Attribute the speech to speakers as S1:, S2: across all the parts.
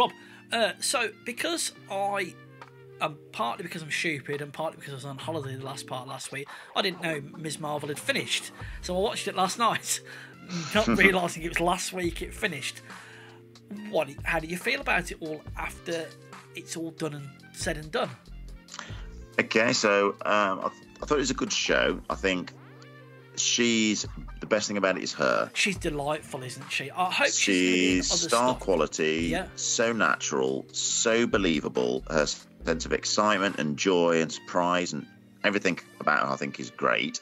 S1: Rob, uh, so because I, um, partly because I'm stupid and partly because I was on holiday the last part last week, I didn't know Ms. Marvel had finished. So I watched it last night, not realising it was last week it finished. What? How do you feel about it all after it's all done and said and done?
S2: Okay, so um, I, th- I thought it was a good show. I think she's best thing about it is her.
S1: She's delightful, isn't she? I hope she's,
S2: She's star
S1: stuff.
S2: quality,
S1: Yeah.
S2: so natural, so believable. Her sense of excitement and joy and surprise and everything about her, I think, is great.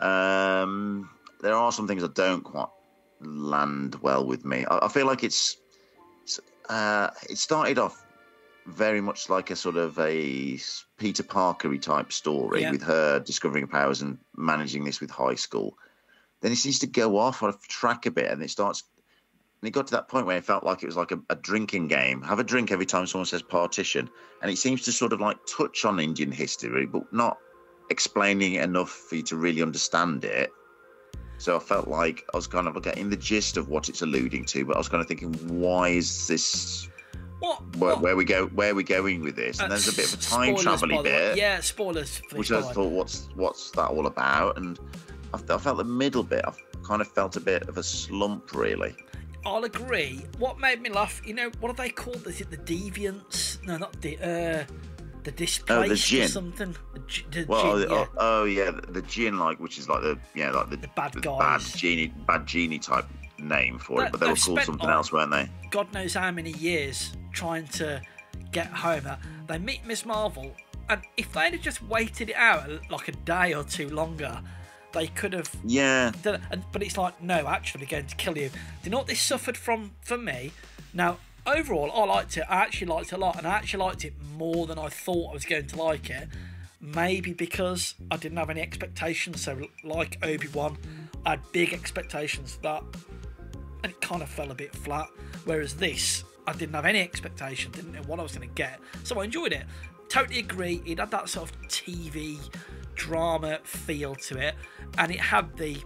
S2: Um, there are some things that don't quite land well with me. I, I feel like it's, it's uh, it started off very much like a sort of a Peter Parkery type story
S1: Yeah.
S2: with her discovering her powers and managing this with high school. Then it seems to go off on a track a bit, and it starts. And it got to that point where it felt like it was like a, a drinking game. Have a drink every time someone says partition, and it seems to sort of like touch on Indian history, but not explaining it enough for you to really understand it. So I felt like I was kind of getting the gist of what it's alluding to, but I was kind of thinking, why is this?
S1: What?
S2: Where,
S1: what-
S2: where we go? Where are we going with this?
S1: uh,
S2: And there's a bit of a time travel bit,
S1: Yeah, spoilers for
S2: which I thought, what's what's that all about? And I, I felt the middle bit. I kind of felt a bit of a slump, really.
S1: I'll agree. What made me laugh, you know, what are they called? Is it the deviants? No, not the uh, the displaced or something. The, the
S2: Well,
S1: djinn,
S2: oh,
S1: yeah.
S2: oh yeah, the, the gin, like which is like the yeah, like the,
S1: The bad
S2: bad
S1: guys.
S2: genie, bad genie type name for it. But they were called something
S1: on-
S2: else, weren't they?
S1: God knows how many years trying to get Homer. They meet Miss Marvel, and if they'd have just waited it out like a day or two longer, they could have
S2: Yeah,
S1: done. And, but it's like, no, actually, going to kill you. Do you know what this suffered from for me? Now, overall, I liked it. I actually liked it a lot, and I actually liked it more than I thought I was going to like it. Maybe because I didn't have any expectations. So, like Obi Wan, I had big expectations that, and it kind of fell a bit flat. Whereas this, I didn't have any expectation, didn't know what I was going to get. So I enjoyed it. Totally agree. It had that sort of TV drama feel to it, and it had the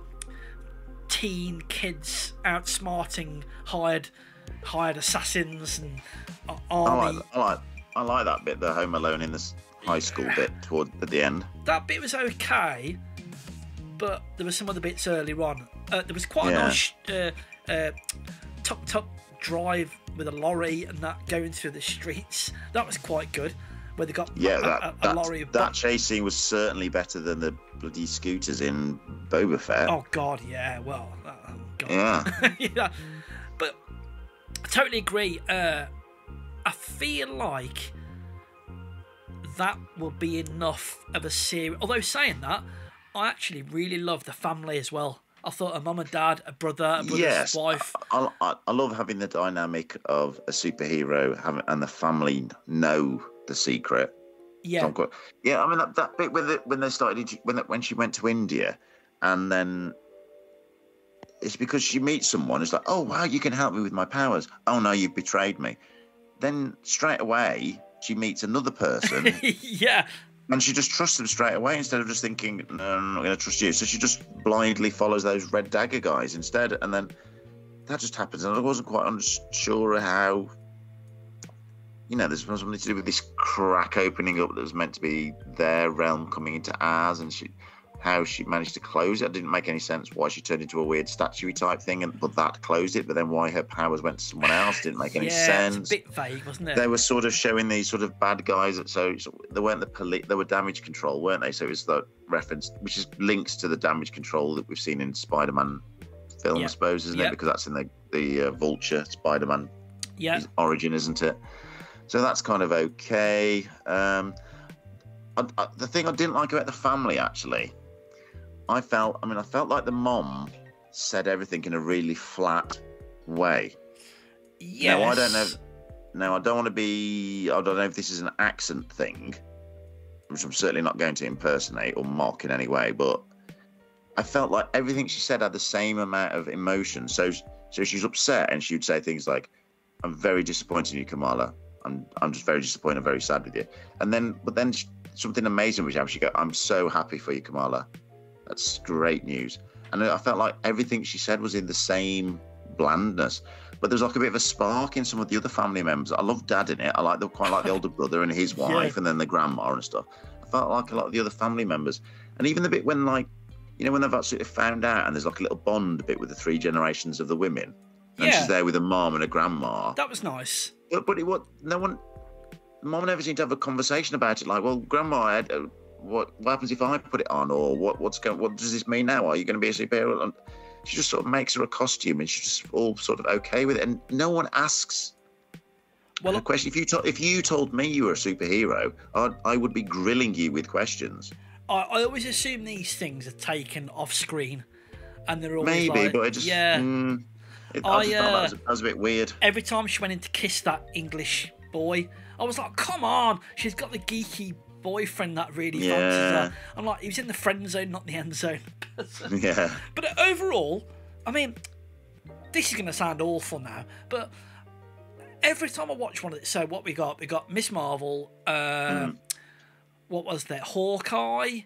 S1: teen kids outsmarting hired hired assassins and uh,
S2: I like, I like, I like that bit, the Home Alone in the high school bit toward at the end.
S1: that bit was okay, but there were some other bits earlier on. Uh, there was quite
S2: Yeah.
S1: a nice uh, uh, tuk tuk drive with a lorry and that going through the streets. That was quite good. Where they got
S2: Yeah,
S1: a,
S2: that
S1: a, a
S2: that,
S1: lorry of
S2: that chase scene was certainly better than the bloody scooters in Boba Fett.
S1: Oh God, yeah. Well, uh, oh, God.
S2: Yeah.
S1: yeah. But I totally agree. Uh, I feel like that will be enough of a series. Although saying that, I actually really love the family as well. I thought a mum and dad, a brother, a brother's
S2: yes,
S1: wife.
S2: I, I, I love having the dynamic of a superhero having, and the family know the secret.
S1: Yeah,
S2: quite- yeah. I mean that, that bit with it when they started when when she went to India, and then it's because she meets someone. It's like, oh wow, you can help me with my powers. Oh no, you've betrayed me. Then straight away she meets another person,
S1: yeah,
S2: and she just trusts them straight away instead of just thinking, no, I'm not going to trust you. So she just blindly follows those red dagger guys instead, and then that just happens. And I wasn't quite unsure how. You know, there's something to do with this crack opening up that was meant to be their realm coming into ours, and she, how she managed to close it. It didn't make any sense why she turned into a weird statue type thing, and but that closed it. But then why her powers went to someone else didn't make any
S1: yeah.
S2: Sense
S1: a bit vague, wasn't it?
S2: they were sort of showing these sort of bad guys. that- So, so they weren't the police; they were damage control, weren't they? So it's the reference, which is links to the damage control that we've seen in Spider-Man film,
S1: Yeah.
S2: I suppose, isn't
S1: Yeah.
S2: it? Because that's in the the uh, Vulture Spider-Man
S1: yeah,
S2: his origin, isn't it? So that's kind of okay. Um, I, I, the thing I didn't like about the family, actually, I felt. I mean, I felt like the mom said everything in a really flat way.
S1: yes.
S2: Now I don't know. Now I don't want to be. I don't know if this is an accent thing, which I'm certainly not going to impersonate or mock in any way. But I felt like everything she said had the same amount of emotion. So, so she's upset, and she would say things like, "I'm very disappointed in you, Kamala. I'm, I'm just very disappointed. I'm very sad with you." And then, but then something amazing would happen. She go, "I'm so happy for you, Kamala. That's great news." And I felt like everything she said was in the same blandness. but there's like a bit of a spark in some of the other family members. I love Dad in it. I like the quite like the older brother and his wife,
S1: Yeah.
S2: and then the grandma and stuff. I felt like a lot of the other family members, and even the bit when like, you know, when they've actually found out, and there's like a little bond a bit with the three generations of the women, and
S1: Yeah.
S2: she's there with a mom and a grandma.
S1: That was nice.
S2: But, but it what no one, mom never seemed to have a conversation about it. Like, well, grandma, I uh, what what happens if I put it on, or what what's going, what does this mean now? Are you going to be a superhero? And she just sort of makes her a costume, and she's just all sort of okay with it, and no one asks.
S1: Well,
S2: a question. If you told if you told me you were a superhero, I'd, I would be grilling you with questions.
S1: I, I always assume these things are taken off screen, and they're always
S2: Maybe,
S1: like,
S2: but it just
S1: yeah.
S2: mm, it, I,
S1: I,
S2: just felt that
S1: uh,
S2: was, that was a bit weird.
S1: Every time she went in to kiss that English boy, I was like, come on, she's got the geeky boyfriend that really fancies
S2: Yeah.
S1: her. I'm like, he was in the friend zone, not the end zone.
S2: Yeah,
S1: But overall, I mean, this is going to sound awful now, but every time I watch one of it, so what we got, we got Miss Marvel, uh,
S2: Hmm.
S1: what was that, Hawkeye?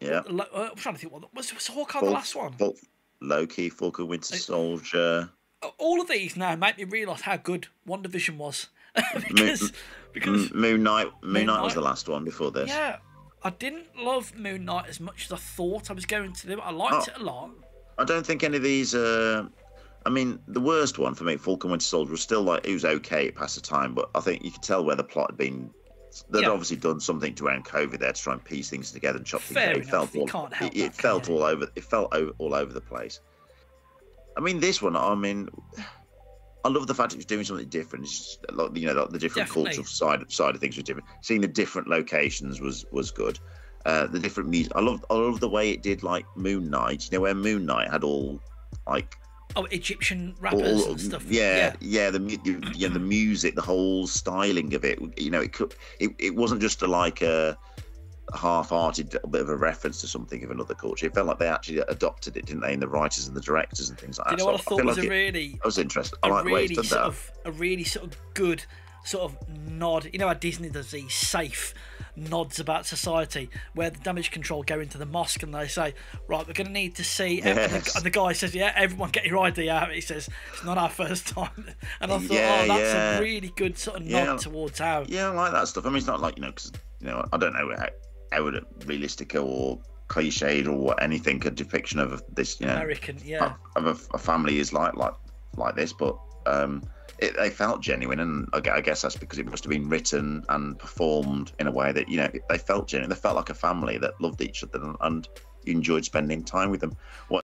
S2: yeah.
S1: Uh, I'm trying to think, what was, was Hawkeye
S2: Fal-
S1: the last one?
S2: Fal- Loki, Falcon, Winter Soldier.
S1: All of these now make me realise how good WandaVision was. because, because
S2: Moon Knight. Moon,
S1: Moon
S2: Knight was the last one before this.
S1: yeah, I didn't love Moon Knight as much as I thought I was going to do. I liked
S2: Oh.
S1: it a lot.
S2: I don't think any of these. Uh, I mean, the worst one for me, Falcon Winter Soldier, was still like it was okay. It passed the time, but I think you could tell where the plot had been. They'd
S1: Yeah.
S2: obviously done something to around COVID there to try and piece things together and chop things. It
S1: enough,
S2: felt all, it, it felt all over. It felt all over the place. I mean, this one. I mean, I love the fact it was doing something different. It's just, like, you know, like the different
S1: Definitely.
S2: cultural side side of things was different. Seeing the different locations was was good. Uh, the different music. I love I love the way it did like Moon Knight. You know, where Moon Knight had all like
S1: Oh, Egyptian rappers and stuff.
S2: Yeah, yeah, the yeah, the music, the whole styling of it. You know, it could it, it wasn't just a, like a half-hearted bit of a reference to something of another culture. It felt like they actually adopted it, didn't they? And the writers and the directors and things like
S1: Do you
S2: that.
S1: know what I
S2: So
S1: thought
S2: feel
S1: was
S2: like
S1: a
S2: it-
S1: really,
S2: I was interested. I like the way
S1: really sort
S2: that.
S1: of, a really sort of good sort of nod. You know how Disney does these safe nods about society, where the damage control go into the mosque and they say, right, we're going to need to see.
S2: Yes.
S1: and the guy says, yeah, everyone get your ID out. He says, it's not our first time. And I thought,
S2: Yeah,
S1: oh, that's
S2: yeah.
S1: a really good sort of
S2: Yeah.
S1: nod towards how.
S2: Yeah, I like that stuff. I mean, it's not like you know, because you know, I don't know how, how realistic or cliched or what anything a depiction of this, you know,
S1: American, yeah.
S2: of a, a family is like like like this, but um, it, they felt genuine, and I guess that's because it must have been written and performed in a way that you know they felt genuine. They felt like a family that loved each other and, enjoyed spending time with them. What